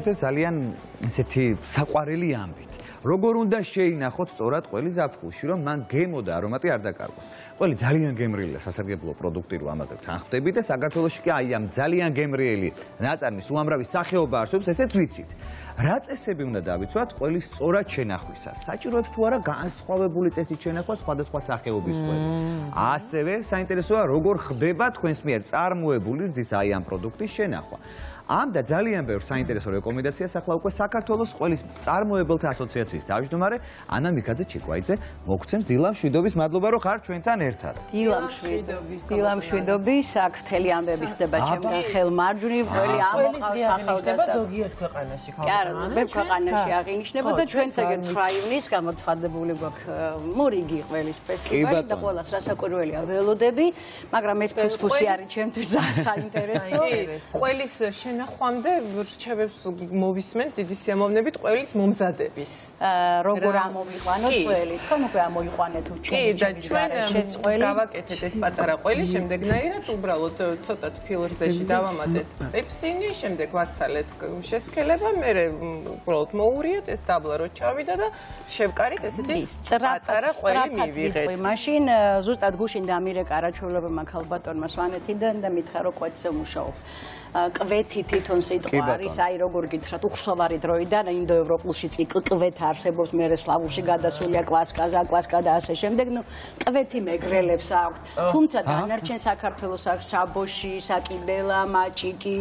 ეს ძალიან ესეთი საყვარელი ამბით. როგორ უნდა შეინახოთ სწორად ყველი ზაფხულში, რომ მან გემო და არომატი არ დაკარგოს. ყველი ძალიან გემრიელია სასარგებლო პროდუქტი რო ამაზე თანხდები და საქართველოსში კი აი ამ ძალიან გემრიელი ნაწარმის უამრავი სახეობა არსებობს, ესეც ვიცით. რა წესები უნდა დავიცვათ ყველი სწორად შენახვისას? საჭიროებს თუ არა განსხვავებული წესით შენახვა სხვადასხვა სახეობის ყველი. ასევე საინტერესოა როგორ ხდება თქვენს მიერ წარმოებული რძის აი ამ პროდუქტის შენახვა. ამ და ძალიან ბევრ საინტერესო რეკომენდაციას ახლა უკვე საქართველოს ყველის წარმოებელთა ასოციაციის თავმჯდომარე ანა მიქაძე ჩიკვაიძე. მოგცემს დილამ შვიდობის მადლობა რომ ხარ ჩვენთან ერთად. დილამ შვიდობის დილამ შვიდობის აქ მთელი ამბები ხდება ჩემთან ხელმარჯვნივ ყველი ამოყავს ახალგაზრდა. ზოგიერთ ქვეყანაში ხალხი მე ქვეყანაში აღინიშნება და ჩვენც ეგ 9 ივნის გამოცხადებული გვაქვს მორიგი ყველის ფესტივალი და ყველას რასაკვირველია ველოდები მაგრამ ეს ფუსფუსი არის ჩემთვის საინტერესო. ყველის შენახვამდე რჩევებს მოვისმენ დიდი სიამოვნებით ყველის მომზადების. როგორ ამოვიყვანოთ ყველი? თქო უკვე ამოიყვანეთ უჩვენი. კი და ჩვენ გავაკეთეთ ეს პატარა ყველი, შემდეგნაირად უბრალოდ ცოტათ ფილრზეში დავამატეთ პეპსინი, შემდეგ ვაცალეთ შესქელება, მე უბრალოდ მოურიეთ ეს დაბლა რო ჩავიდა და შევკარით ესეთი პატარა ყველი მივიღეთ. მაშინ ზუსტად გუშინ დამირეკა რაჩულებმა ქალბატონმა სვანეთიდან და მითხრა რომ კვეთზე მუშაობ. კვეთი თვითონ სიტყვა არის, აი როგორ გითხრათ, უხსოვარი დროიდან ინდოევროპულში წი კვეთ არსებობს, მე სლავურში გადასულია კვასკაზა, კვასკა და ასე შემდეგ, ნუ კვეთი მეგრელებს აქვს. თუმცა დანარჩენ საქართველოს აქვს საბოში, საკიდელა, მაჭიკი,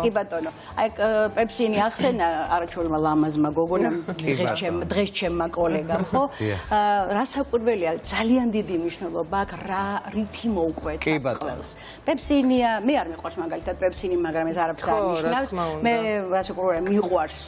კი ბატონო. აი პეპსინი ახსენა არაჩვენმა ლამაზმა გოგონამ დღეს ჩემ დღეს ჩემმა კოლეგამ, ხო? რასაკვირველია, ძალიან დიდი მნიშვნელობა აქვს რა რითი მოუკვეთ ყველს. პეპსინია, მე არ მიყვარს მაგალითად პეპსინი, მაგრამ ეს არაფერს არ ნიშნავს. მე ვასაკურე მიყვარს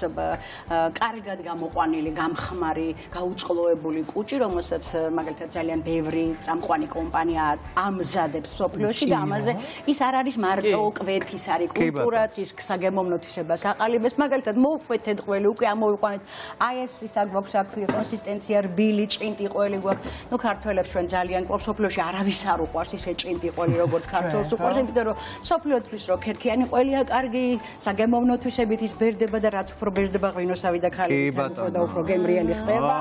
კარგად გამოყვანილი, გამხმარი, გაუწყლოებული კუჭი, რომელსაც მაგალითად ძალიან ბევრი წამყვანი კომპანია ამზადებს სოფლიოში და ამაზე ის არ არის მარტო კვეთის არის კულტურაც, ის საგემოვნოთვისებას აყალიბებს. მაგალითად მოვხვეთეთ ყველი უკვე ამოვიყვანეთ. აი ეს ის აქ გვაქვს აქ კონსისტენცია რბილი, ჭინტი ყველი გვაქვს. ნუ ქართველებს ჩვენ ძალიან ყავს სოფლიოში არავის არ უყვარს ისე ჭინტი ყველი როგორც ქართველს უყვარს, იმიტომ რომ სოფლიოთვის რო ქერქიანი ყველია კარგი საგემოვნოთვისებით ის ბერდება და რაც უფრო ბერდება ღვინოსავი და ქალი და უფრო გემრიელი ხდება.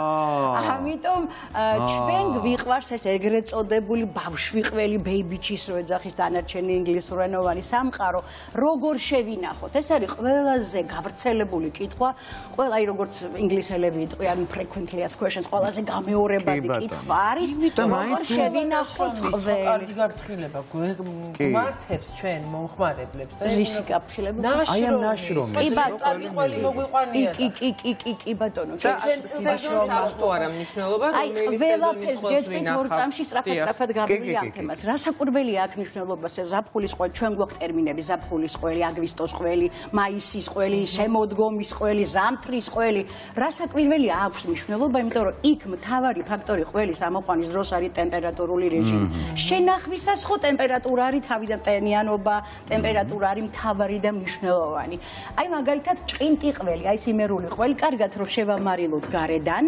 ამიტომ ჩვენ გვიყვარს ეს ეგრეთ წოდებული ბავშვიყველი ბეიბიჩის რო ეძახის დანარჩენი ინგლისურენოვანი სამყარო. როგორ შევინახოთ? ეს არის ყველაზე გავრცელებული კითხვა. ყველა აი როგორც ინგლისელები იტყვიან frequently asked questions ყველაზე გამეორებადი კითხვა არის. როგორ შევინახოთ ყველი კარგი გაფრთხილება გვმართებს ჩვენ მომხმარებლებს აკაფილებს და რისი კაფილება აი ამ ნაშრომი. კი ბატონო ყველი მოგვიყვანია კი კი კი კი კი ბატონო ჩვენ სეზონს აქვს თუ არა მნიშვნელობა რომელი სეზონის ყოველთვის გეტყვით ორ წამში სწრაფად-სწრაფად გავდივი ამ თემას რა საკურველია აქ მნიშვნელობა ზაფხულის ყველი ჩვენ გვაქვს ტერმინები ზაფხულის ყველი აგვისტოს ყველი მაისის ყველი შემოდგომის ყველი ზამთრის ყველი რა საკურველია აქვს მნიშვნელობა? იმიტომ რომ იქ მთავარი ფაქტორი ყველის ამოყვანის დროს არის ტემპერატურული რეჟიმი. შენახვისას ხო ტემპერატურა არის თავიდან ტენიანობა ტემპერატურა ტემპერატურა არის მთავარი და მნიშვნელოვანი. აი მაგალითად ჭინტი ყველი, აი სიმერული ყველი, კარგად რომ შევამარილოთ გარედან.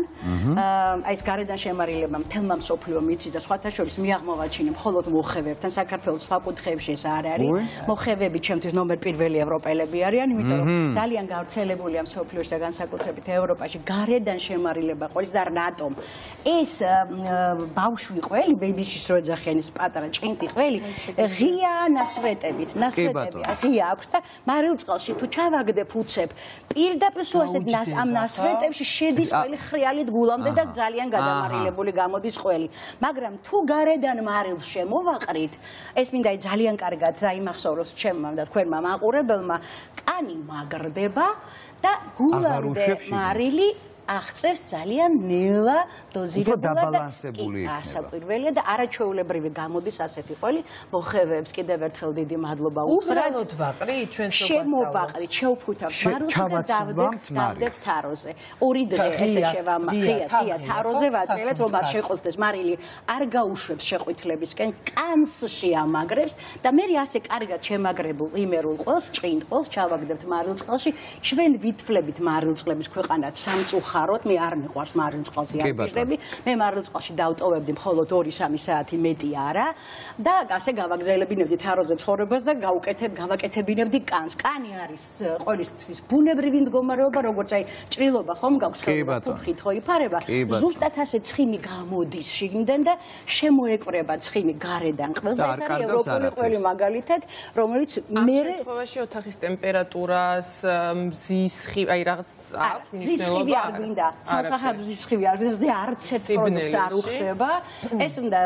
აი ეს გარედან შემარილება მთელმა მსოფლიო მიცი და სხვათა შორის მიაღმოვაჩინე მხოლოდ მოხევებთან საქართველოს სხვა კუთხეებში ეს არ არის. მოხევები ჩემთვის ნომერ პირველი ევროპელები არიან, იმიტომ რომ ძალიან გავრცელებულია მსოფლიოში და განსაკუთრებით ევროპაში გარედან შემარილება ყველი და რატომ? ეს ბავშვი ყველი, ბეიბიშის რო ეძახიან ეს პატარა ჭინტი ყველი, ღია ნასვეტებით, ნასვეტებით ღია აქვს და მარილ წყალში თუ ჩავაგდებ უცებ პირდაპირ სულ ასეთ ნას ამ ნასვეტებში შედის ყველი ხრიალით გულამდე და ძალიან გადამარილებული გამოდის ყველი. მაგრამ თუ გარედან მარილს შემოვაყრით ეს მინდა ძალიან კარგად დაიმახსოვროს ჩემმა და თქვენმა მაყურებელმა. კანი მაგრდება და გულამდე მარილი აღწევს ძალიან ნელა დოზირებულად და იქნება. ასაკვირველია და არაჩვეულებრივი გამოდის ასეთი ყველი მოხევებს კიდევ ერთხელ დიდი მადლობა უთხრათ. უბრალოდ ვაყრი ჩვენ სოფას შემოვაყრი, შევფუთავ მარილს და დავდებ დავდებ თაროზე. ორი დღე ესე შევამახია თია თაროზე ვატრიალეთ რომ არ შეყოლდეს მარილი არ გაუშვებს შეყვითლებისკენ კანსში ამაგრებს და მე ასე კარგად შემაგრებულ იმერულ ყოლს ჭრინტ ყოლს ჩავაგდებთ მარილ წყალში ჩვენ ვითვლებით მარილ წყლების ქვეყანად სამწუხაროდ ვხაროთ, მე არ მიყვარს მარილწყალზე არ ვიждები. მე მარილწყალში დავტოვებდი მხოლოდ 2-3 საათი მეტი არა და ასე გავაგზავნებინებდი თაროზე ცხოვრებას და გავუკეთებ გავაკეთებინებდი კანს. კანი არის ყოველთვის ბუნებრივი მდგომარეობა, როგორც აი ჭრილობა ხომ გაქვს ხელობა ფუფხით ხო იფარება. ზუსტად ასე ცხიმი გამოდის შიგნიდან და შემოეკვრება ცხიმი გარედან. ყველს ეს არის ევროპული ყველი მაგალითად, რომელიც მე შემთხვევაში ოთახის ტემპერატურას მზის ხი აი რაღაც აქვს მნიშვნელობა არ გვინდა ცალსახად მზის ხივი არ გვინდა არც ერთ პროდუქტს არ უხდება ეს უნდა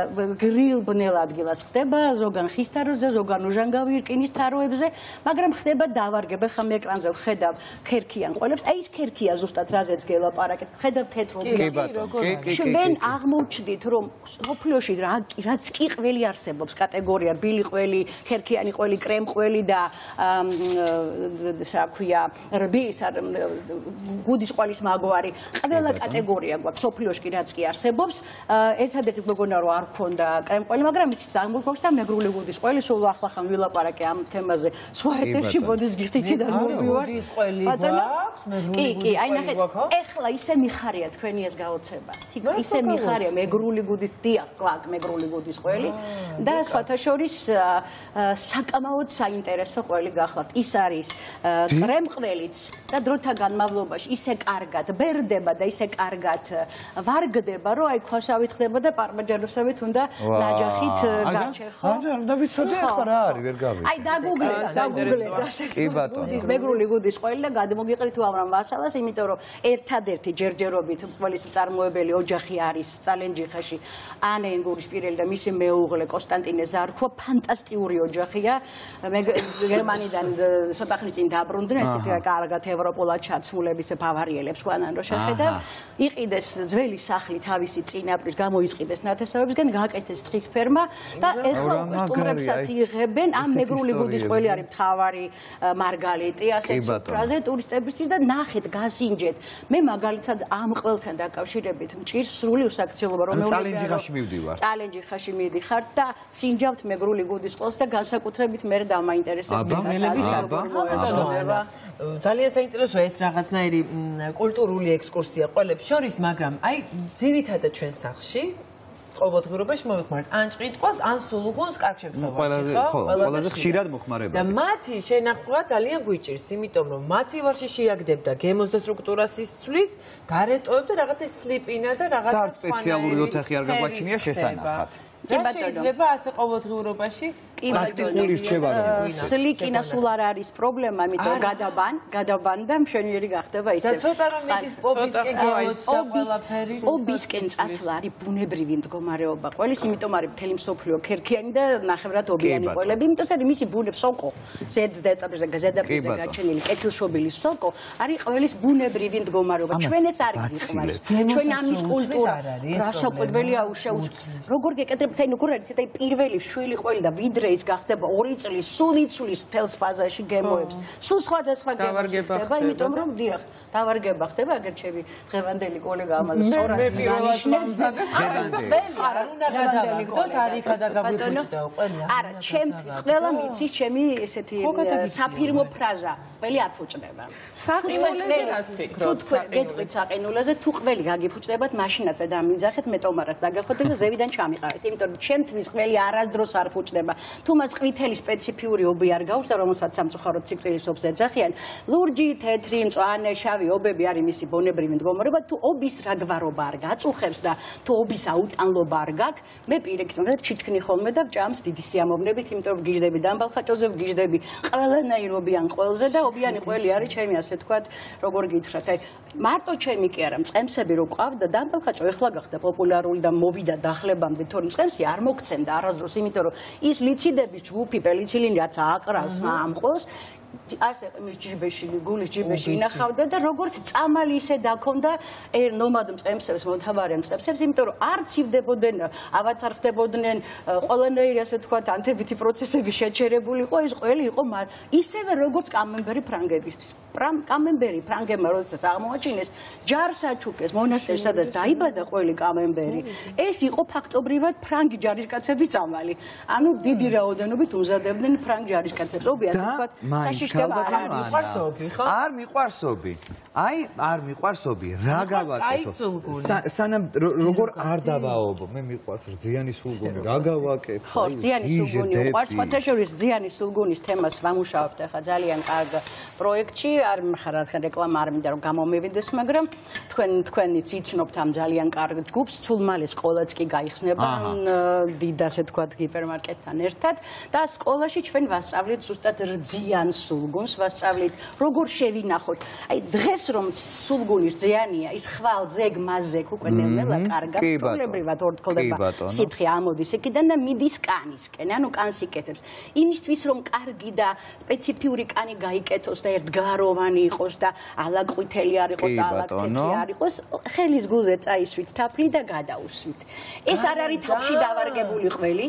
გრილ ბნელ ადგილას ხდება ზოგან ხის თაროზე ზოგან უჟანგავი რკინის თაროებზე მაგრამ ხდება დავარგება ხა მე ეკრანზე ვხედავ ქერქიან ყოლებს აი ეს ქერქია ზუსტად რაზეც გელაპარაკეთ ხედავ თეთრობი კი ბატონო კი კი ჩვენ აღმოჩნდით რომ სოფლიოში რა რაც კი ყველი არსებობს კატეგორია ბილი ყველი ქერქიანი ყველი კრემ ყველი და რა ქვია რბის გუდის ყოლის მაგვარი ყველა კატეგორია გვაქვს. სოფლიოში კი რაც კი არსებობს. ერთადერთი მეგონა რომ არ ქონდა კრემყველი მაგრამ იცით აღმოგვაქვს და მეგრული გუდის ყოლის სულ ახლა ხან ვილაპარაკე ამ თემაზე. სხვა ეთერში ბოდის გიხდით და მოვივარ. გუდის ყოელი გვაქვს კი კი აი ნახეთ ეხლა ისე მიხარია თქვენი ეს გაოცება. ისე მიხარია მეგრული გუდის დიახ გვაქვს მეგრული გუდის ყოელი და სხვათა შორის საკამაოდ საინტერესო ყოელი გახლავთ. ის არის კრემყველიც და დროთა განმავლობაში ისე კარგად ბერდება და ისე კარგად ვარგდება, რომ აი ქვაშავით ხდება და პარმაჯანოსებით უნდა ნაჯახით გაჩეხო. არა, უნდა ვიცოდე ახლა რა არის, ვერ გავიგე. აი დაგუგლეთ, დაგუგლეთ ასე. კი ბატონო. მეგრული გუდის ყველი და გადმოგიყრით უამრავ მასალას, იმიტომ რომ ერთადერთი ჯერჯერობით ყველის წარმოებელი ოჯახი არის წალენჯიხაში ანენგურის პირელი და მისი მეუღლე კონსტანტინე ზარქო ფანტასტიკური ოჯახია. მე გერმანიდან ცოტა ხნის წინ დაბრუნდნენ, ესეთი კარგად ევროპულად ჩაცმულების ბავარიელებს ყვანან რომ შეხედა. იყიდეს ძველი სახლი თავისი წინაპრის გამოიყიდეს ნათესავებისგან, გააკეთეს თხის ფერმა და ეხლა უკვე სტუმრებსაც იღებენ. ამ მეგრული გუდის ყველი არის მთავარი მარგალიტი, ასეთ ფრაზე ტურისტებისთვის და ნახეთ, გასინჯეთ. მე მაგალითად ამ ყველთან დაკავშირებით მჭირს სრული უსაქციელობა, რომელია წალენჯიხაში მივდივარ. წალენჯიხაში მივდიხართ და სინჯავთ მეგრული გუდის ყველს და განსაკუთრებით მე დამაინტერესებს მეგრელების მოეწოდება. ძალიან საინტერესოა ეს რაღაცნაირი კულტურული ექსკურსია ყოლებს შორის, მაგრამ აი ძირითადად ჩვენ სახში ყოველდღიურობაში მოვიხმართ ან ჭყიტყვას, ან სულუგუნს კარგ შემთხვევაში, ხო? ყველაზე ხშირად მოხმარება. და მათი შენახვა ძალიან გვიჭირს, იმიტომ რომ მაცივარში შეაგდებდა გემოს და სტრუქტურას ისწვლის, გარეტოებ და რაღაცა სლიპინა და რაღაცა და სპეციალური ოთახი არ გაგვაჩნია შესანახად. კი ბატონო. შეიძლება ასე ყოველდღიურობაში? კი ბატონო. რჩება რომ სლიკინა სულ არ არის პრობლემა, იმიტომ გადაბან, გადაბან და მშვენიერი გახდება ისე. და ცოტა რომ მიდის პოპისკენ გეოსა ყველაფერი. ობისკენ წასვლა არის ბუნებრივი მდგომარეობა. ყველის იმიტომ არის მთელი მსოფლიო ქერქიანი და ნახევრად ობიანი ყველები, იმიტომ რომ მისი ბუნებ სოკო, ზედ დეტაბზე გაზედაპირზე გაჩენილი კეთილშობილი სოკო არის ყველის ბუნებრივი მდგომარეობა. ჩვენ ეს არ გიყვარს. ჩვენ ამის კულტურა. რა საკვებელია უშეუც. როგორ გეკეთებ თენ როგორ არის ეს პირველი შვილი ყველი და ვიდრე ის გახდება 2 წლის სულ იცვლის თელს ფაზაში გემოებს. სულ სხვადასხვა გემოებს ხდება. იმიტომ რომ დიახ დავარგება ხდება აგერ ჩემი ღევანდელი კოლეგა ამაზე სწორად მინიშნებს არა უნდა გადავაგდოთ. არიქა და გაგვიფუჭდა ყველი არა ჩემთვის ყველა მიცის ჩემი ესეთი საფირმო ფრაზა ყველი არ ფუჭდება. საყინულეზეას ფიქრობთ? გეტყვით საყინულეზე თუ ყველი გაგიფუჭდებათ მაშინაც და მიძახეთ მე ტომარას დაგახოთ და ზევიდან ჩამიყარეთ იმიტომ რომ ჩემთვის ყველი არასდროს არ ფუჭდება. თუ მას ყვითელი სპეციფიური ობი არ გაუჩნდა, რომელსაც სამწუხაროდ სიკვდილის ობს ეძახიან, ლურჯი, თეთრი, მწვანე, შავი ობები არის მისი ბუნებრივი მდგომარეობა, თუ ობის რაგვარობა არ გაწუხებს და თუ ობის აუტანლობა არ გაქვს, მე პირიქით ჩიტკნი ხოლმე და ვჭამს დიდი სიამოვნებით, იმიტომ რომ ვგიჟდები დამბალხაჭოზე, ვგიჟდები ყველანაირ ობიან ყველზე და ობიანი ყველი არის ჩემი ასე თქვა, როგორ გითხრათ, აი მარტო ჩემი კი არა მწყემსები რო ყავდა დამბალხაჭო ეხლა გახდა პოპულარული და მოვიდა დახლებამდე თორემ მწყემსი არ მოგცემდა არასდროს იმიტომ რომ ის ლიციდების ჯგუფი პელიცილინი რაც ააკრავს ამ ყოლს ასე მის ჯიბეში, გულის ჯიბეში ინახავდა და როგორც წამალი ისე დაქონდა ერ ნომად მწყემსებს, მოთავარე მწყემსებს, იმიტომ რომ არც ივდებოდნენ, ავაც არ ხდებოდნენ ყველანაირი ასე თქვა ანთებითი პროცესები შეჩერებული იყო, ის ყველი იყო ისევე როგორც კამენბერი ფრანგებისთვის. კამენბერი ფრანგებმა როდესაც აღმოაჩინეს ჯარსაჩუკეს მონასტერს, სადაც დაიბადა ყველი კამენბერი, ეს იყო ფაქტობრივად ფრანგი ჯარისკაცების წამალი. ანუ დიდი რაოდენობით უმზადებდნენ ფრანგ ჯარისკაცებს. ასე არ ქალბატონო მიყვარსობი, ხო? არ მიყვარსობი. აი, არ მიყვარსობი, რა გავაკეთო? სანამ რო- როგორ არ დავაობო, მე მიყვარს რძიანი სულგუნი, რა გავაკეთო? ხო, ჯიჟე, სულგუნი უყვარს. სხვათა შორის ზიანი სულგუნის თემას ვამუშავებთ ახლა ძალიან კარგ პროექტში. არ მხარ ახლა რეკლამა არ მინდა რომ გამომევიდეს, მაგრამ თქვენ თქვენიც იცნობთ ამ ძალიან კარგ ჯგუფს. ცულმალე სკოლაც კი გაიხსნება დიდ ასე თქვათ ჰიპერმარკეტთან ერთად და სკოლაში ჩვენ ვასწავლით ზუსტად რძიან სულგუნს, ვასწავლით როგორ შევინახოთ. აი დღეს რომ სულგუნი რძიანია, ის ხვალ ზეგ მაზეგ უკვე ნელ-ნელა კარგად კი, ორთქლდება სითხე ამოდის ეკიდან და მიდის კანისკენ, ანუ კანს იკეთებს. იმისთვის რომ კარგი და სპეციფიური კანი გაიკეთოს და ერთგაროვანი იყოს და ალაგყვითელი არ იყოს და ბატონო. ალაგთეთრი არ იყოს, ხელის გულზე წაისვით თაფლი და გადაუსვით. ეს არ არის თავში დავარგებული ყველი,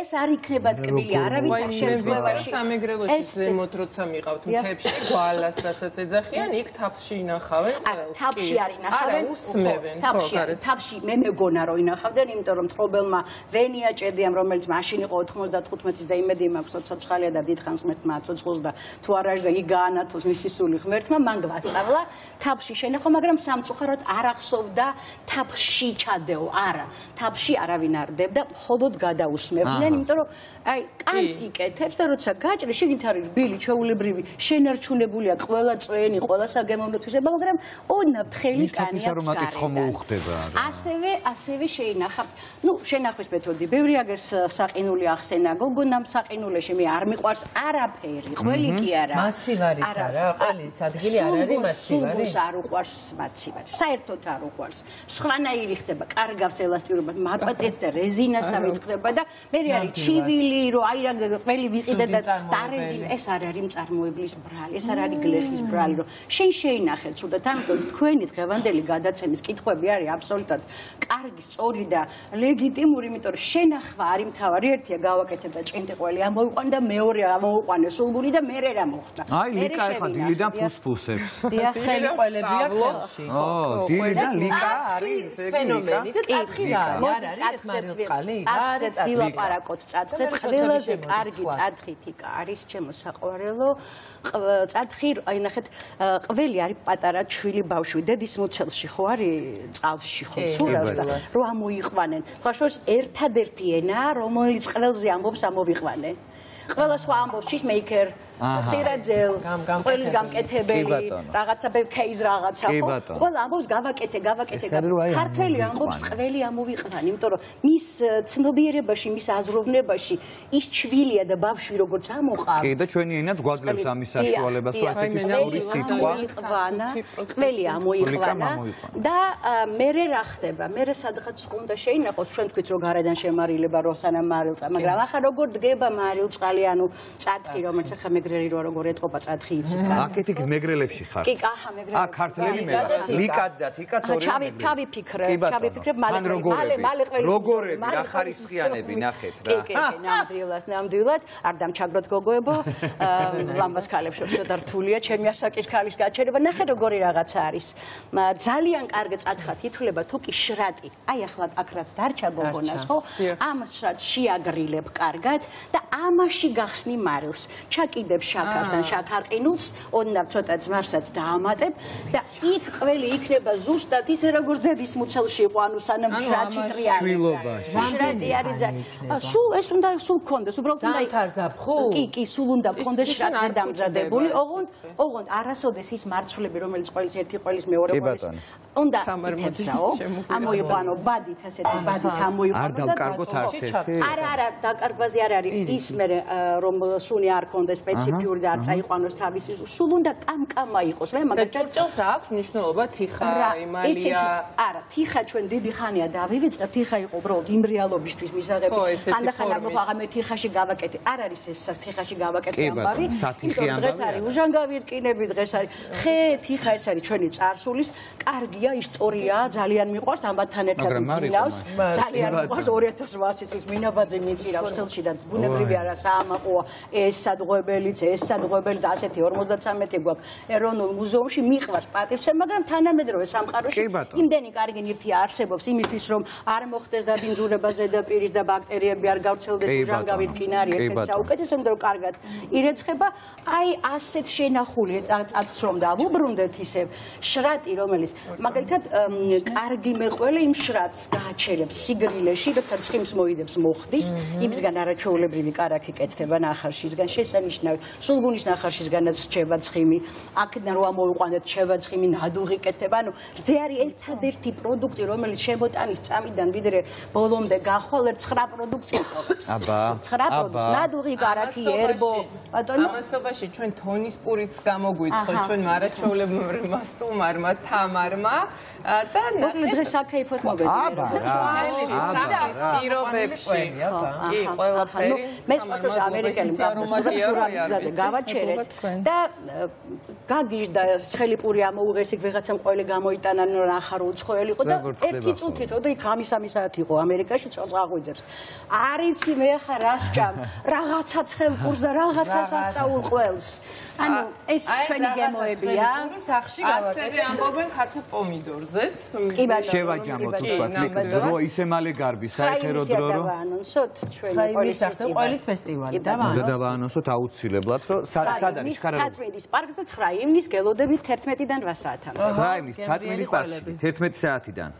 ეს არ იქნება ტკბილი მე შემთხვევაში. სამეგრელოში ზემოთ როცა მიყავთ მთებში გვალას რასაც ეძახიან, იქ თაფში ინახავენ ყველს. თავში კი. არ ინახავენ. უსმევენ. ხო, გარეთ. თავში მე მეგონა რომ ინახავდნენ, იმიტომ რომ თხრობელმა ვენია ჭედიამ, რომელიც მაშინ იყო 95-ის და იმედი მაქვს ცოცხალია და დიდხანს ღმერთმა აცოცხლოს და თუ არ არის იგი გაანათოს მისი სული ღმერთმა, მან გვასწავლა თავში შენახო, მაგრამ სამწუხაროდ არ ახსოვდა თავში ჩადეო. არა, თავში არავინ არ დებდა, მხოლოდ გადაусმევდნენ, აჰა. იმიტომ რომ აი კანს იკეთებს და როცა გაჭრი, შეგით არის რბილი, ჩვეულებრივი, შენარჩუნებულია ყველა წვენი, ყველა საგემოვნოთვისება, მაგრამ ოდნა ფრელი მისთვის კანია არომატიც ხომ მოუხდება რა. ასევე ასევე შეინახავ. ნუ შენახვის მეთოდი. ბევრი აგერს საყინული ახსენა. გოგონამ საყინულეში მე არ მიყვარს არაფერი. ყველი კი არა. მაცივარიც არა? ყველის ადგილი არ არის მაცივარი? სულგუნს არ უყვარს მაცივარი. საერთოდ არ უყვარს. სხვანაირი ხდება, კარგავს ელასტიურობას, მაპატეთ და რეზინასავით ხდება და მე არის ჩივილი, რომ აი რა ყველი ვიყიდე და დარეზინო ეს არ არის მწარმოებლის ბრალი, ეს არ არის გლეხის ბრალი, რომ შენ შეინახე ცუდად, ამიტომ თქვენი დღევანდელი გადაცემის კითხვები არის აბსოლუტად კარგი, სწორი და ლეგიტიმური, იმიტომ რომ შენახვა არის მთავარი, ერთია გავაკეთებ და ჭინტი ყველი ამოიყვან და მეორე ამოუყვანე სულგუნი და მერე რა მოხდა. აი, მერე ლიკა ეხა შევინახე, დილიდან ფუსფუსებს. დიახ, ხელი ყოლებია ხელში. ო, დილიდან ლიკა არის ფენომენი. და წათხი რა არის? არ არის ეს მარილწყალი? წათხზე ვილაპარაკოთ წათხზე და მე ყველაზე კარგი წათხით იქ არის ჩემო საყვარელო. წათხი აი ნახეთ. ყველი არის პატარა ჩვილი ბავშვი. დედის მოცელში ხო არის წყალში ხო ცურავს და რომ ამოიყვანენ. ხო შორს ერთადერთი ენა რომელიც ყველზე ამბობს ამოვიყვანენ ყველა სხვა ამბობს ჩისმეიკერ აჰა. სირაძელ გამ- გამკეთებელი. რაღაცა ბეკეის რაღაცა ხო? ყველა ამბობს გავაკეთე გავაკეთე ქართველი ამბობს ყველი ამოვიყვანენ იმიტომ რომ მის ცნობიერებაში მის აზროვნებაში ის ჩვილია და ბავშვი როგორც ამოყავს კი და ჩვენი ენაც გვაძლევს ამის საშუალებას, რომ ასეთი მე სწორი სიტყვა ყველი ამოიყვანა. და მერე რა ხდება? მერე სადღაც უნდა შეინახოს. ჩვენ თქვით რომ გარედან შემარილება რო სანამ მარილწა, მაგრამ ახლა როგორ დგება მარილწყალი, ანუ წათხი რომელიც ახლა მეგრელი რო როგორ ეტყობა წათხი იცის კაცი. აქეთ იქ მეგრელებში ხარ. კი, აჰა, მეგრელებში. ა ქართლელი მე ლიკაც და თიკაც ორი ჩავი- ჩავიფიქრე, ჩავიფიქრე, მალე მან ყველი- როგორები, მალე- მალე როგორები, მალე რა ყველის ხარისხიანები, მსოფლიო- ნახეთ რა. კი, კი, ნამდვილად, ნამდვილად, არ დამჩაგროთ გოგოებო, აა, ლამბას ქალებს შორს და რთულია, ჩემი ასაკის ქალის გაჩერება, ნახე როგორი რაღაცა არის. ძალიან კარგი წათხათ ითვლება თუ კი შრატი. აი ახლა აქ რაც დარჩა გოგონას, ხო? ამ შრატს შეაგრილებ კარგად და ამაში გახსნი მარილს. ჩაკიდებ შაქარს ან შაქარყინულს, ოდნავ ცოტა ძმარსაც დაამატებ და იქ ყველი იქნება ზუსტად ისე როგორც დედის მუცელში იყო, ანუ სანამ შრატი ტრიანი. შვილობაში. შრატი არის სულ ეს უნდა სულ გქონდეს, უბრალოდ უნდა იქ- დამთარზაფხო? კი, კი, სულ უნდა გქონდეს შრატზე არ დამზადებული. ოღონდ, ოღონდ არასოდეს ის მარცვლები, რომელიც ყოველის ერთი ყოველის მეორე ყოველის უნდა ითებსაო, ამოიყვანო ბადით, ასეთი ბადით არ ამოიყვანო და დავკარგოთ არც ერთი. არა, არა, დაკარგვაზე არ არის. ის მე რომ სუნი არ კონდეს სპეციფიური და არ წაიყვანოს თავისი სულ უნდა კამკამა იყოს, და მაგალითად ჭურჭელს აქვს მნიშვნელობა თიხა, რა, იმალია. იცით, არა, თიხა ჩვენ დიდი ხანია დავივიწყე, თიხა იყო უბრალოდ იმ რეალობისთვის მისაღები. ხანდახან არ მოხაღა მე თიხაში გავაკეთე. არ არის ეს თიხაში გავაკეთე ამბავი. იმიტომ რომ დღეს ამბავი არის უჟანგავი რკინები, დღეს არის ხე, თიხა ეს არის ჩვენი წარსულის კარგია ისტორია, ძალიან მიყვარს ამბათთან ერთად მიცინავს. ძალიან მიყვარს 2800 წლის მინაბაძე მიწირავს ხელში და ბუნებრივი არა საამაყოა ეს სადღვებელიც ვიცე ეს სადღობელი და ასეთი 53 გვაქვს. ეროვნულ მუზეუმში მიყვარს პატივცემ მაგრამ თანამედროვე სამყაროში იმდენი კარგი ნივთი არსებობს იმისთვის რომ არ მოხდეს დაბინძურება ზედაპირის და ბაქტერიები არ გავრცელდეს კი, ჟანგავი ბატონო. რკინარი კი, ერთ-ერთი საუკეთესო რომ კარგად ირეცხება. აი ასეთ შენახული წაწრომ და უბრუნდეთ ისევ. შრატი რომელიც მაგალითად კარგი მეყველი იმ შრატს გააჩერებს სიგრილეში როცა ცხიმს მოიდებს მოხდის იმისგან არაჩვეულებრივი კარაქი კეთდება ნახარშისგან შესანიშნავი სულგუნის ნახარშისგანაც რჩება ცხიმი აქედან რო ამოვიყვანეთ რჩება ცხიმი ნადუღი კეთდება ანუ რძე არის ერთადერთი პროდუქტი რომელიც შემოტანის წამიდან ვიდრე ბოლომდე გახვალ 9 პროდუქტს იმყოფებს აბა, 9 პროდუქტს აბა. ნადუღი კარაქი ერბო ბატონო ამასობაში ჩვენ თონის პურიც გამოგვიცხოთ აჰა. ჩვენ მარაჩვეულებმა სტუმარმა თამარმა და მოკლედ დღეს აქეიფოთ აბა, მოგეძინა რა. სახლის პირობებში კი ყველაფერი მე სწორედ ამერიკელი მწარმოებელზე გავაჩერეთ და გაგიჟდა ცხელი პური ამოუღეს იქ ვიღაცამ ყოველი გამოიტანა ნუ ახარო უცხოელი იყო და ერთი წუთით და იქ ღამის ამი საათი იყო ამერიკაში წელს აღვიძებს არიცი მე ხა რას ჭამ რაღაცა ცხელ პურს და რაღაცას ასწაულ ყველს. ანუ ეს ჩვენი გემოებია. სახში ასევე ამბობენ ქართულ პომიდორზეც კი ბატონო. შევაჯამოთ უცბად რო ისე მალე გარბი საერთო დრო რო დავაანონსოთ ჩვენი ხაიმის სახტო ყოველის ფესტივალი. და უნდა დავაანონსოთ აუცილებლად რომ სა- სად არის ხარალო თაცმედის პარკზე 9 ივნის გელოდებით 11-დან 8 საათამდე 9 ივნის თაცმედის პარკში 11 საათიდან